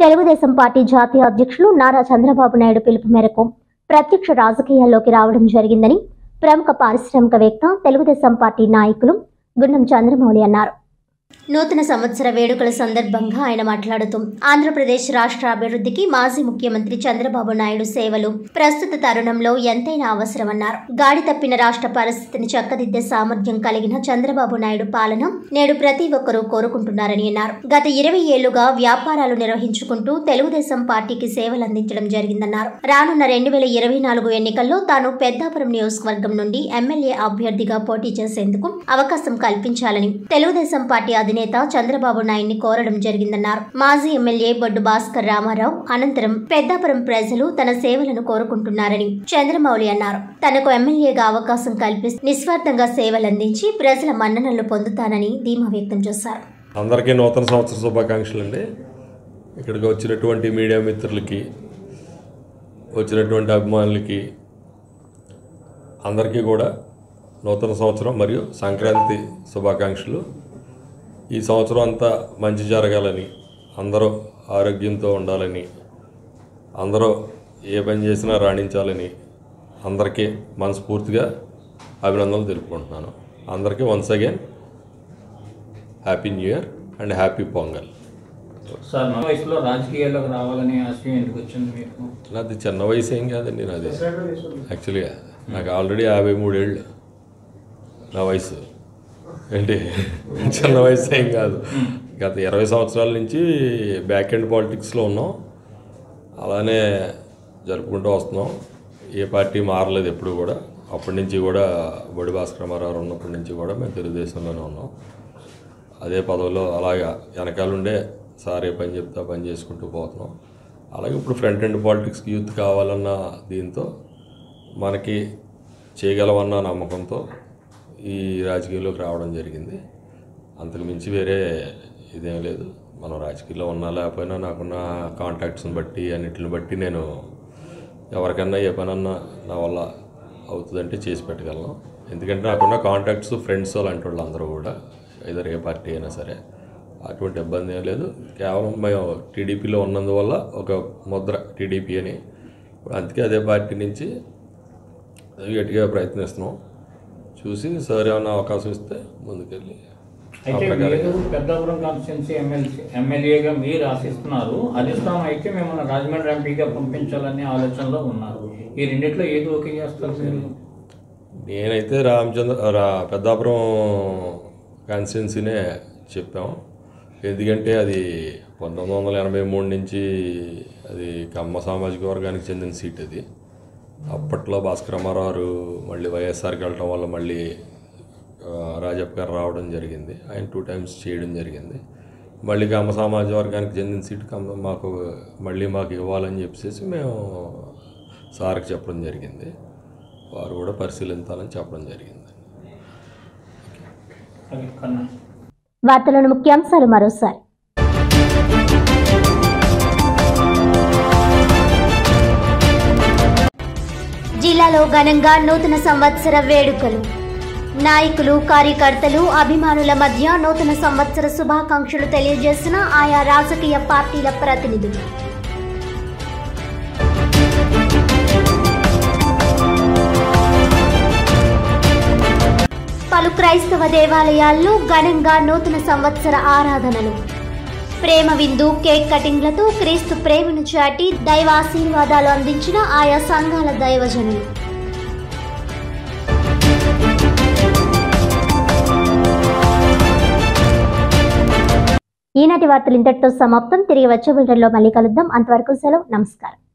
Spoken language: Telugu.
తెలుగుదేశం పార్టీ జాతీయ అధ్యక్షులు నారా చంద్రబాబు నాయుడు పిలుపు మేరకు ప్రత్యక్ష రాజకీయాల్లోకి రావడం జరిగిందని ప్రముఖ పారిశ్రామికవేత్త తెలుగుదేశం పార్టీ నాయకులు గుండం చంద్రమౌళి అన్నారు. నూతన సంవత్సర వేడుకల సందర్భంగా ఆయన మాట్లాడుతూ ఆంధ్రప్రదేశ్ రాష్ట్ర అభివృద్ధికి మాజీ ముఖ్యమంత్రి చంద్రబాబు నాయుడు సేవలు. ప్రస్తుత తరుణంలో ఎంతైనా అవసరమన్నారు. గాడి తప్పిన రాష్ట్ర పరిస్థితిని చక్కదిద్దే సామర్థ్యం కలిగిన చంద్రబాబు నాయుడు పాలన నేడు ప్రతి ఒక్కరూ కోరుకుంటున్నారని అన్నారు. గత ఇరవై ఏళ్ళుగా వ్యాపారాలు నిర్వహించుకుంటూ తెలుగుదేశం పార్టీకి సేవలు అందించడం జరిగిందన్నారు. రానున్న రెండు వేల ఇరవై నాలుగు ఎన్నికల్లో తాను పెద్దాపురం నియోజకవర్గం నుండి ఎమ్మెల్యే అభ్యర్థిగా పోటీ చేసేందుకు అవకాశం కల్పించాలని తెలుగుదేశం పార్టీ అధినేత చంద్రబాబు నాయుడిని కోరడం జరిగిందన్నారు. మాజీ ఎమ్మెల్యే బొడ్డు భాస్కర్ రామారావు అనంతరం పెద్దాపురం ప్రజలు తన సేవలను కోరుకుంటున్నారని చంద్రమౌళి అన్నారు. తనకు ఎమ్మెల్యేగా అవకాశం కల్పిస్తూ నిస్వార్థంగా సేవలందించి ప్రజల మన్ననలు పొందుతానని ధీమా వ్యక్తం చేశారు. అందరికీ నూతన సంవత్సర శుభాకాంక్షలు అండి. ఇక్కడికి వచ్చినటువంటి మీడియా మిత్రులకి వచ్చినటువంటి అభిమానులకి అందరికీ కూడా నూతన సంవత్సరం మరియు సంక్రాంతి శుభాకాంక్షలు. ఈ సంవత్సరం అంతా మంచి జరగాలని అందరూ ఆరోగ్యంతో ఉండాలని అందరూ ఏ పని చేసినా రాణించాలని అందరికీ మనస్ఫూర్తిగా అభినందనలు తెలుపుకుంటున్నాను. అందరికీ once again happy new year and happy Pongal sir మా వయసులో రాజకీయాల్లోకి రావాలని ఆశయం ఎందుకు వచ్చింది మీకు? నాది చిన్న వయసు ఏం కాదండి నాది. యాక్చువల్గా నాకు ఆల్రెడీ యాభై మూడేళ్ళు. నా వయసు. ఏంటి? చిన్న వయసు ఏం కాదు. గత ఇరవై సంవత్సరాల నుంచి బ్యాక్ ఎండ్ పాలిటిక్స్లో ఉన్నాం. అలానే జరుపుకుంటూ వస్తున్నాం. ఏ పార్టీ మారలేదు ఎప్పుడు కూడా. అప్పటి నుంచి కూడా బొడి భాస్కర్ రామారావు ఉన్నప్పటి నుంచి కూడా మేము తెలుగుదేశంలోనే ఉన్నాం. అదే పదవిలో అలాగా వెనకాలండే సారే పని చెప్తా పని చేసుకుంటూ పోతున్నాం. అలాగే ఇప్పుడు ఫ్రంట్ ఎండ్ పాలిటిక్స్కి యూత్ కావాలన్న దీంతో మనకి చేయగలమన్న నమ్మకంతో ఈ రాజకీయాల్లోకి రావడం జరిగింది. అంతకు మించి వేరే ఇదేం లేదు. మనం రాజకీయాల్లో ఉన్నా లేకపోయినా నాకున్న కాంటాక్ట్స్ని బట్టి అన్నిటిని బట్టి నేను ఎవరికన్నా ఏ పనన్నా నా వల్ల అవుతుందంటే చేసి పెట్టగలను. ఎందుకంటే నాకున్న కాంటాక్ట్స్ ఫ్రెండ్స్ అలాంటి వాళ్ళు అందరూ కూడా ఏదో ఏ పార్టీ అయినా సరే అటువంటి ఇబ్బంది ఏం లేదు. కేవలం మేము టీడీపీలో ఉన్నందువల్ల ఒక ముద్ర టీడీపీ అని. అందుకే అదే పార్టీ నుంచి గట్టిగా ప్రయత్నిస్తున్నాం. చూసి సార్ ఏమైనా అవకాశం ఇస్తే ముందుకెళ్ళి. అయితే మీరు పెద్దాపురం కాన్స్టిట్యున్సీ ఎమ్మెల్సీ ఎమ్మెల్యేగా మీరు ఆశిస్తున్నారు. అధిష్టానం అయితే మిమ్మల్ని రాజమండ్రి ఎంపీగా పంపించాలనే ఆలోచనలో ఉన్నారు. ఈ రెండిట్లో ఏది ఓకే చేస్తారు మీరు? నేనైతే రామచంద్ర రా పెద్దాపురం కాన్స్టిట్యున్సీనే చెప్పాం. ఎందుకంటే అది పంతొమ్మిది వందల ఎనభై మూడు నుంచి అది కమ్మ సామాజిక వర్గానికి చెందిన సీట్ అది. అప్పట్లో భాస్కర్ రామారావు మళ్ళీ వైఎస్ఆర్కి వెళ్ళటం వల్ల మళ్ళీ రాజప్ప గారు రావడం జరిగింది. ఆయన టూ టైమ్స్ చేయడం జరిగింది. మళ్ళీ కమ్మ సామాజిక వర్గానికి చెందిన సీట్ కమ్మ మాకు మళ్ళీ మాకు ఇవ్వాలని చెప్పేసి మేము సార్కి చెప్పడం జరిగింది. వారు కూడా పరిశీలించాలని చెప్పడం జరిగింది. వార్తలను ముఖ్యాంశాలు మరోసారి. జిల్లాలో ఘనంగా నూతన సంవత్సర వేడుకలు. నాయకులు కార్యకర్తలు అభిమానుల మధ్య నూతన సంవత్సర శుభాకాంక్షలు తెలియజేసిన ఆయా రాజకీయ పార్టీల ప్రతినిధులు. పలు క్రైస్తవ దేవాలయాల్లో ఘనంగా నూతన సంవత్సర ఆరాధనలు. ప్రేమ విందు కేక్ కటింగ్లతో క్రీస్తు ప్రేమను చాటి దైవాశీర్వాదాలు అందించిన ఆయా సంఘాల దైవజనులు. ఈనాటి వార్తలు ఇంతటితో సమాప్తం. తిరిగి వచ్చే బులెటిన్లో మళ్ళీ కలుద్దాం. అంతవరకు సెలవు. నమస్కారం.